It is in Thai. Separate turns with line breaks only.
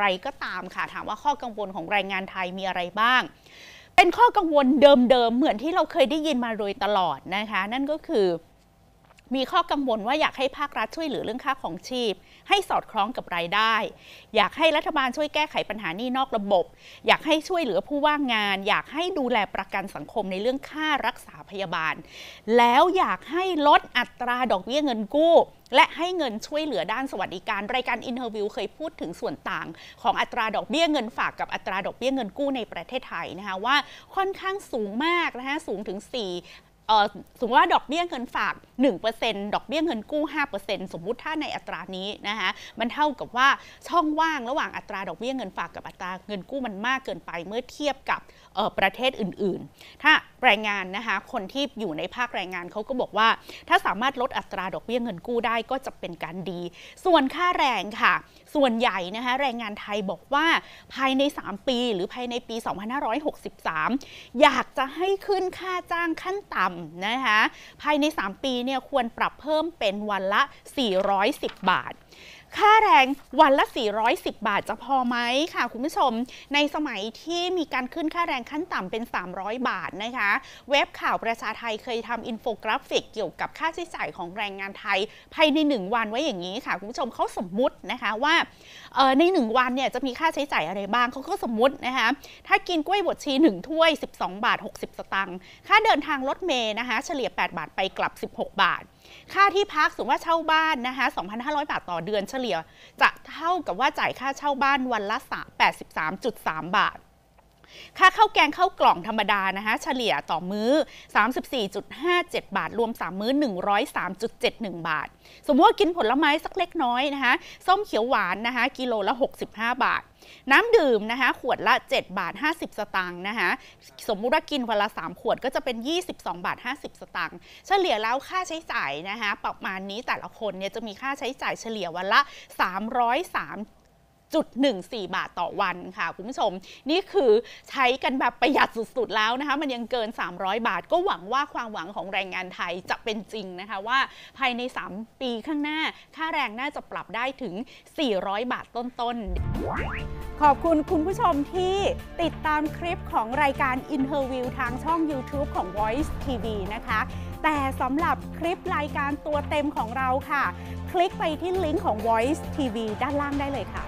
ไรก็ตามค่ะ ถามว่าข้อกังวลของแรงงานไทยมีอะไรบ้าง เป็นข้อกังวลเดิมๆเหมือนที่เราเคยได้ยินมาโดยตลอดนะคะ นั่นก็คือ มีข้อกังวลว่าอยากให้ภาครัฐช่วยเหลือเรื่องค่าของชีพ ให้สอดคล้องกับรายได้ อยากให้รัฐบาลช่วยแก้ไขปัญหานี้นอกระบบ อยากให้ช่วยเหลือผู้ว่างงาน อยากให้ดูแลประกันสังคมในเรื่องค่ารักษาพยาบาล แล้วอยากให้ลดอัตราดอกเบี้ยเงินกู้และให้เงินช่วยเหลือด้านสวัสดิการ รายการอินเทอร์วิวเคยพูดถึงส่วนต่าง ของอัตราดอกเบี้ยเงินฝากกับอัตราดอกเบี้ยเงินกู้ในประเทศไทยนะคะว่าค่อนข้างสูงมากนะคะสูงถึง 4 สมมติว่าดอกเบี้ยเงินฝาก 1%ดอกเบี้ยเงินกู้ 5%สมมุติถ้าในอัตรานี้นะคะมันเท่ากับว่าช่องว่างระหว่างอัตราดอกเบี้ยเงินฝากกับอัตราเงินกู้มันมากเกินไปเมื่อเทียบกับประเทศอื่นๆ ถ้า แรงงานนะคะคนที่อยู่ในภาคแรงงานเขาก็บอกว่า ถ้าสามารถลดอัตราดอกเบี้ยเงินกู้ได้ก็จะเป็นการดี ส่วนค่าแรงค่ะ ส่วนใหญ่นะคะแรงงานไทยบอกว่าภายใน 3 ปี หรือภายในปี 2563 อยากจะให้ขึ้นค่าจ้างขั้นต่ำนะคะภายใน 3 ปีเนี่ยควรปรับเพิ่มเป็นวันละ 410 บาท ค่าแรงวันละ 410 บาทจะพอไหมค่ะ คุณผู้ชม ในสมัยที่มีการขึ้นค่าแรงขั้นต่ำเป็น 300 บาทนะคะ เว็บข่าวประชาไทเคยทำอินโฟกราฟิกเกี่ยวกับค่าใช้จ่ายของแรงงานไทย ภายใน 1 วันไว้อย่างนี้ค่ะ คุณผู้ชมเขาสมมุตินะคะว่าใน 1 วันเนี่ยจะมีค่าใช้จ่ายอะไรบ้างเขาก็สมมุตินะคะถ้ากินกล้วยบวชชี 1 ถ้วย 12 บาท 60 สตางค์ค่าเดินทางรถเมล์นะคะ เฉลี่ย 8 บาทไปกลับ 16 บาท ค่าที่พักสมมติว่าเช่าบ้านนะคะ 2,500 บาทต่อเดือนเฉลี่ย จะเท่ากับว่าจ่ายค่าเช่าบ้านวันละ 83.3 บาท ค่าข้าวแกงข้าวกล่องธรรมดานะคะเฉลี่ยต่อมื้อ 34.57 บาท รวม 3 มื้อ 103.71 บาท สมมติว่ากินผลไม้สักเล็กน้อยนะคะส้มเขียวหวานนะคะกิโลละ 65 บาทน้ำดื่มนะคะขวดละ 7 บาท 50 สตางค์นะคะสมมุติว่ากินวันละ 3 ขวดก็จะเป็น 22 บาท 50 สตางค์เฉลี่ยแล้วค่าใช้จ่ายนะคะประมาณนี้แต่ละคนเนี่ยจะมีค่าใช้จ่ายเฉลี่ยวันละ 303 จุด14 บาทต่อวันค่ะคุณผู้ชม นี่คือใช้กันแบบประหยัดสุดๆแล้วนะคะ มันยังเกิน 300 บาท ก็หวังว่าความหวังของแรงงานไทยจะเป็นจริงนะคะว่าภายใน 3 ปีข้างหน้า ค่าแรงน่าจะปรับได้ถึง 400 บาทต้นๆ ขอบคุณคุณผู้ชมที่ติดตามคลิปของรายการ Interview ทางช่อง YouTube ของ Voice TV นะคะ แต่สำหรับคลิปรายการตัวเต็มของเราค่ะ คลิกไปที่ลิงก์ของ Voice TV ด้านล่างได้เลยค่ะ